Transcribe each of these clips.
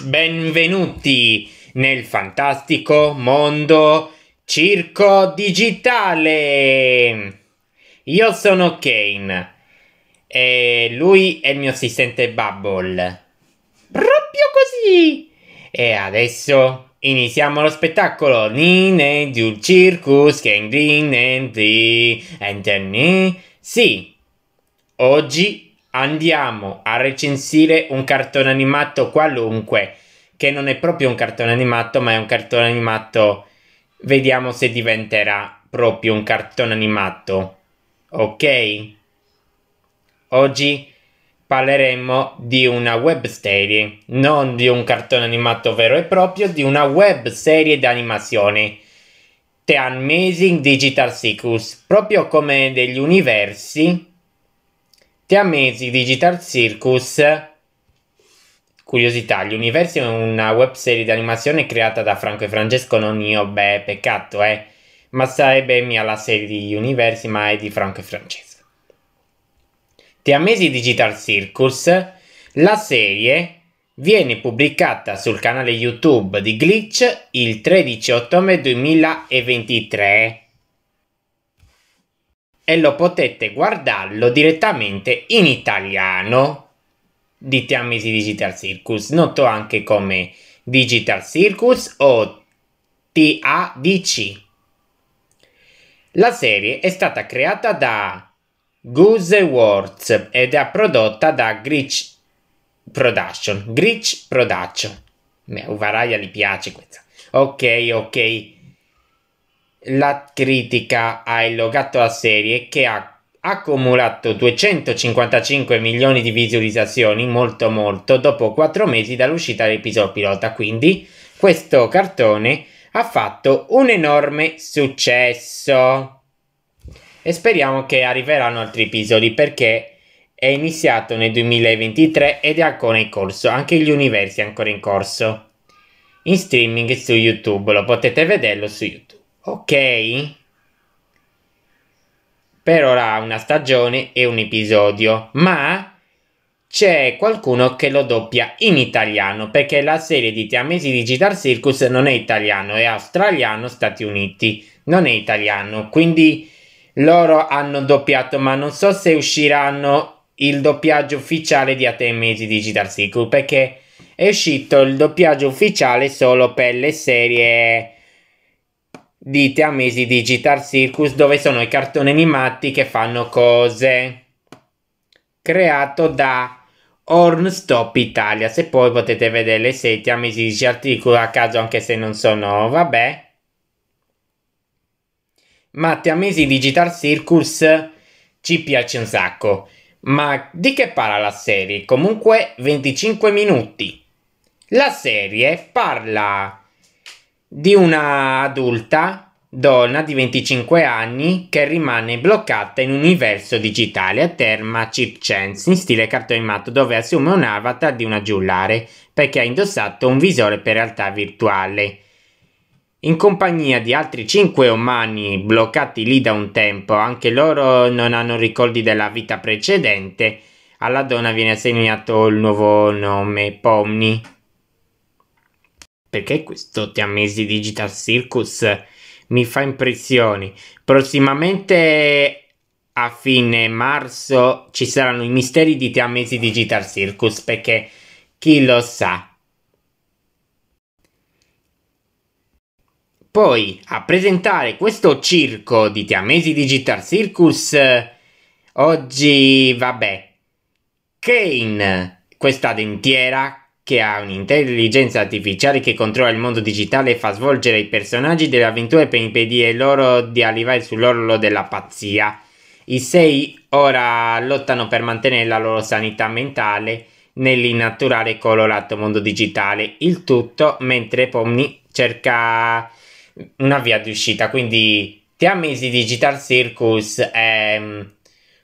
Benvenuti nel fantastico mondo circo digitale. Io sono Kane e lui è il mio assistente Bubble. Proprio così. E adesso iniziamo lo spettacolo. Nine du circus Kane Green and Sì. Oggi andiamo a recensire un cartone animato qualunque, che non è proprio un cartone animato, ma è un cartone animato. Vediamo se diventerà proprio un cartone animato. Ok? Oggi parleremo di una web serie, non di un cartone animato vero e proprio, di una web serie di animazione. The Amazing Digital Circus, proprio come degli universi The Amazing Digital Circus. Curiosità, gli universi è una webserie di animazione creata da Franco e Francesco, non io, beh, peccato, eh. Ma sarebbe mia la serie di universi, ma è di Franco e Francesco. The Amazing Digital Circus, la serie viene pubblicata sul canale YouTube di Glitch il 13 ottobre 2023 e lo potete guardarlo direttamente in italiano di Tiamisi Digital Circus, noto anche come Digital Circus o TADC. La serie è stata creata da Goose Words ed è prodotta da Glitch Production. Glitch Production. A Uvaraya gli piace questa. Ok, ok la critica ha elogato la serie che ha accumulato 255 milioni di visualizzazioni, molto molto, dopo 4 mesi dall'uscita dell'episodio pilota, quindi questo cartone ha fatto un enorme successo. E speriamo che arriveranno altri episodi perché è iniziato nel 2023 ed è ancora in corso, anche gli universi è ancora in corso. In streaming su YouTube, lo potete vederlo su YouTube. Ok? Per ora una stagione e un episodio, ma c'è qualcuno che lo doppia in italiano perché la serie di Tiamesi Digital Circus non è italiano, è australiano Stati Uniti, non è italiano, quindi loro hanno doppiato, ma non so se usciranno il doppiaggio ufficiale di Atemesi Digital Circus perché è uscito il doppiaggio ufficiale solo per le serie di Teamesi Digital Circus dove sono i cartoni animati che fanno cose. Creato da Hornstop Italia. Se poi potete vedere le seti Teamesi Digital Circus a caso anche se non sono, vabbè. Ma Teamesi Digital Circus ci piace un sacco. Ma di che parla la serie? Comunque 25 minuti. La serie parla di una adulta donna di 25 anni che rimane bloccata in un universo digitale a terma chip chance in stile cartone animato dove assume un avatar di una giullare perché ha indossato un visore per realtà virtuale. In compagnia di altri 5 umani bloccati lì da un tempo, anche loro non hanno ricordi della vita precedente, alla donna viene assegnato il nuovo nome Pomni perché questo Tiamesi Digital Circus mi fa impressioni. Prossimamente a fine marzo ci saranno i misteri di Tiamesi Digital Circus perché chi lo sa. Poi a presentare questo circo di Tiamesi Digital Circus oggi vabbè Kane questa dentiera che ha un'intelligenza artificiale che controlla il mondo digitale e fa svolgere i personaggi delle avventure per impedire loro di arrivare sull'orlo della pazzia. I sei ora lottano per mantenere la loro sanità mentale nell'innaturale e colorato mondo digitale, il tutto mentre Pomni cerca una via di uscita. Quindi Amazing Digital Circus è mm,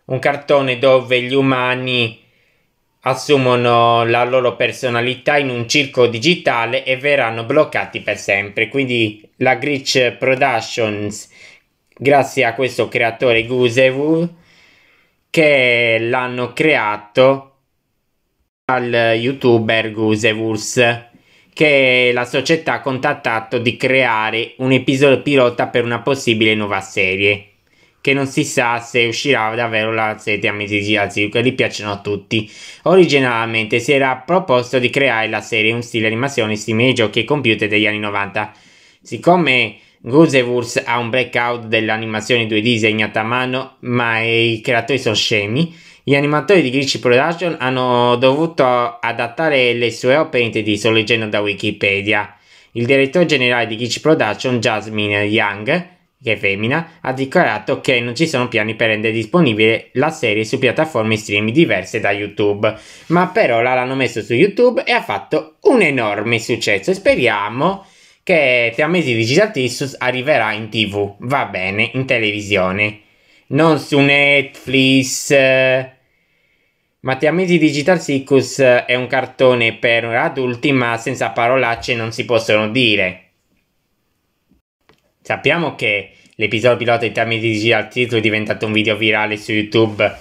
un cartone dove gli umani assumono la loro personalità in un circo digitale e verranno bloccati per sempre. Quindi la Glitch Productions, grazie a questo creatore Gusevu, che l'hanno creato al youtuber Gusevus che la società ha contattato di creare un episodio pilota per una possibile nuova serie che non si sa se uscirà davvero la serie Amici Azio, che gli piacciono a tutti. Originalmente si era proposto di creare la serie in stile animazione simile ai giochi e computer degli anni 90. Siccome Guseverse ha un breakout dell'animazione 2D disegnata a mano, ma i creatori sono scemi, gli animatori di Glitch Production hanno dovuto adattare le sue opere in 3D, sto leggendo da Wikipedia. Il direttore generale di Glitch Production, Jasmine Young, che è femmina, ha dichiarato che non ci sono piani per rendere disponibile la serie su piattaforme streaming diverse da YouTube. Ma per ora l'hanno messo su YouTube e ha fatto un enorme successo. E speriamo che tra mesi Digital Tissus arriverà in tv, va bene, in televisione. Non su Netflix. Ma Mesi Digital Circus è un cartone per adulti, ma senza parolacce non si possono dire. Sappiamo che l'episodio pilota di Tramite Digital Titolo è diventato un video virale su YouTube.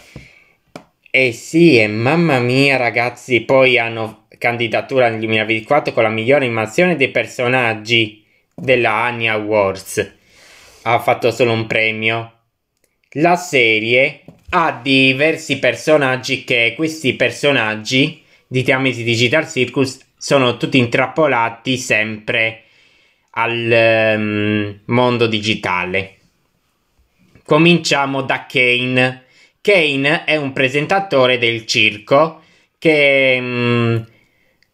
E sì, e mamma mia ragazzi, poi hanno candidatura nel 2024 con la migliore animazione dei personaggi della Annie Awards. Ha fatto solo un premio. La serie ha diversi personaggi che questi personaggi di Tramite Digital Circus sono tutti intrappolati sempre al um, mondo digitale. Cominciamo da Kane. Kane è un presentatore del circo che um,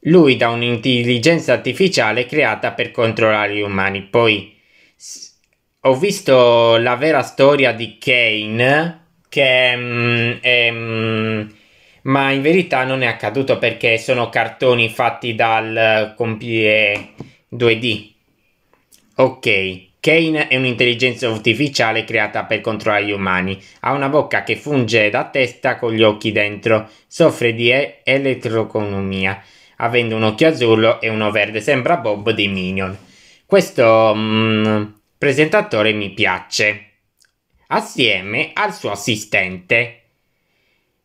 lui da un'intelligenza artificiale creata per controllare gli umani. Poi ho visto la vera storia di Kane che um, è, ma in verità non è accaduto perché sono cartoni fatti dal computer 2D Ok, Kane è un'intelligenza artificiale creata per controllare gli umani. Ha una bocca che funge da testa con gli occhi dentro. Soffre di e- elettroconomia, avendo un occhio azzurro e uno verde. Sembra Bob di Minion. Questo mm, presentatore mi piace. Assieme al suo assistente.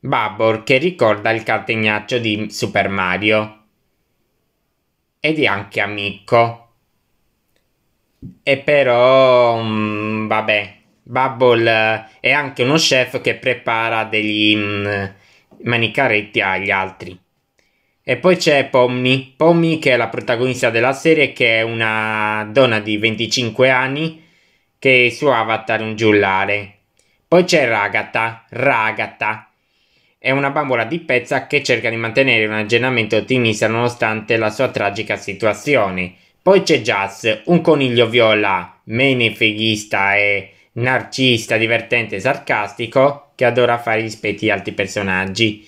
Babor che ricorda il cartegnaccio di Super Mario. Ed è anche amico. E però, um, vabbè, Bubble è anche uno chef che prepara degli um, manicaretti agli altri. E poi c'è Pomni, Pomni che è la protagonista della serie, che è una donna di 25 anni, che il suo avatar un giullare. Poi c'è Ragata, Ragata, è una bambola di pezza che cerca di mantenere un aggiornamento ottimista nonostante la sua tragica situazione. Poi c'è Jazz, un coniglio viola menefeghista e narcista, divertente e sarcastico che adora fare gli spetti a altri personaggi,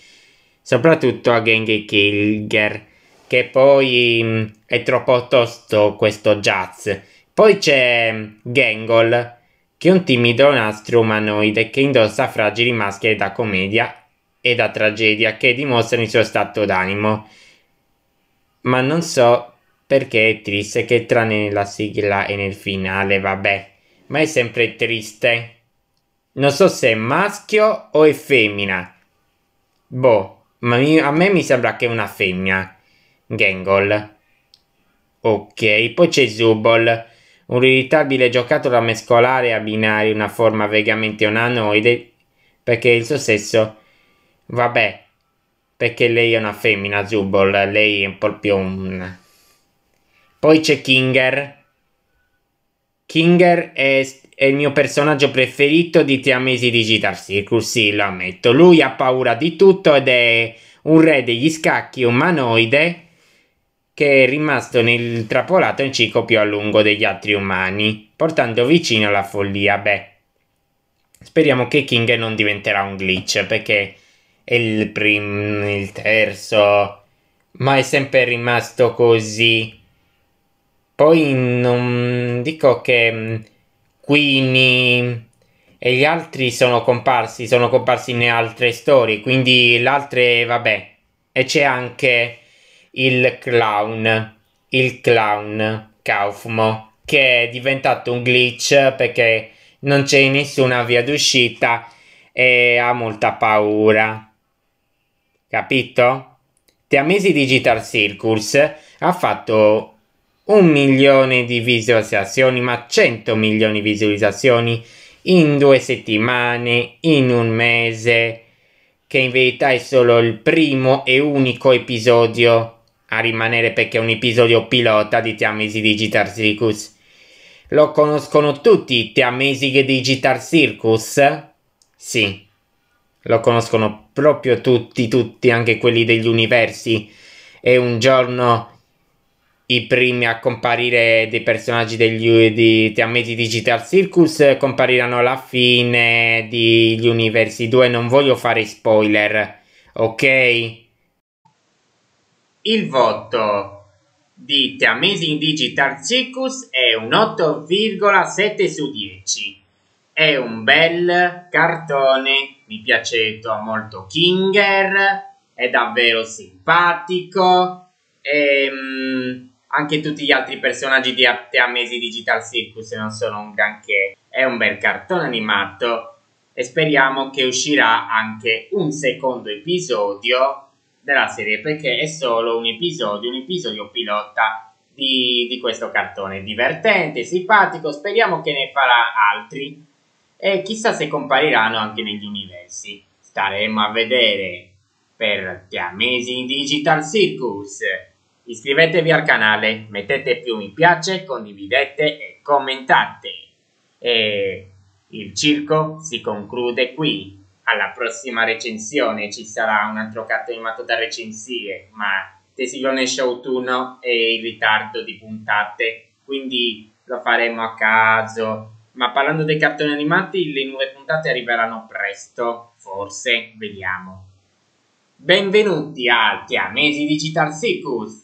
soprattutto a Genge Kilger, che poi mh, mm, è troppo tosto questo Jazz. Poi c'è mm, Gengol, che è un timido nastro umanoide che indossa fragili maschere da commedia e da tragedia che dimostrano il suo stato d'animo. Ma non so perché è triste che tranne nella sigla e nel finale, vabbè, ma è sempre triste. Non so se è maschio o è femmina. Boh, ma mi, a me mi sembra che è una femmina. Gengol. Ok, poi c'è Zubol, un irritabile giocattolo da mescolare a binari una forma vagamente onanoide, perché il suo sesso... Vabbè, perché lei è una femmina, Zubol, lei è proprio un... Poi c'è Kinger. Kinger è, è, il mio personaggio preferito di Tiamesi Digital Circus, sì, lo ammetto. Lui ha paura di tutto ed è un re degli scacchi umanoide che è rimasto nel trapolato in ciclo più a lungo degli altri umani, portando vicino alla follia. Beh, speriamo che King non diventerà un glitch, perché è il primo, il terzo, ma è sempre rimasto così poi non dico che mm, Queenie e gli altri sono comparsi, sono comparsi in altre storie, quindi l'altre vabbè. E c'è anche il clown, il clown Kaufmo, che è diventato un glitch perché non c'è nessuna via d'uscita e ha molta paura. Capito? Teamesi Digital Circus ha fatto un milione di visualizzazioni, ma 100 milioni di visualizzazioni in due settimane, in un mese, che in verità è solo il primo e unico episodio a rimanere perché è un episodio pilota di Teamesi Digital Circus. Lo conoscono tutti Teamesi Digital Circus? Sì, lo conoscono proprio tutti, tutti, anche quelli degli universi. E un giorno i primi a comparire dei personaggi degli, di Teameti Digital Circus compariranno alla fine degli Universi 2. Non voglio fare spoiler, ok? Il voto di The Amazing Digital Circus è un 8,7 su 10. È un bel cartone, mi piace molto Kinger, è davvero simpatico. E, um, anche tutti gli altri personaggi di Amazing Digital Circus non sono un granché. È un bel cartone animato e speriamo che uscirà anche un secondo episodio della serie perché è solo un episodio, un episodio pilota di, di questo cartone. Divertente, simpatico, speriamo che ne farà altri e chissà se compariranno anche negli universi. Staremo a vedere per Amazing Digital Circus. Iscrivetevi al canale, mettete più mi piace, condividete e commentate. E il circo si conclude qui. Alla prossima recensione ci sarà un altro cartone animato da recensire, ma Tesilone Show 1 è in ritardo di puntate, quindi lo faremo a caso. Ma parlando dei cartoni animati, le nuove puntate arriveranno presto, forse, vediamo. Benvenuti al Chiamesi Digital Circus.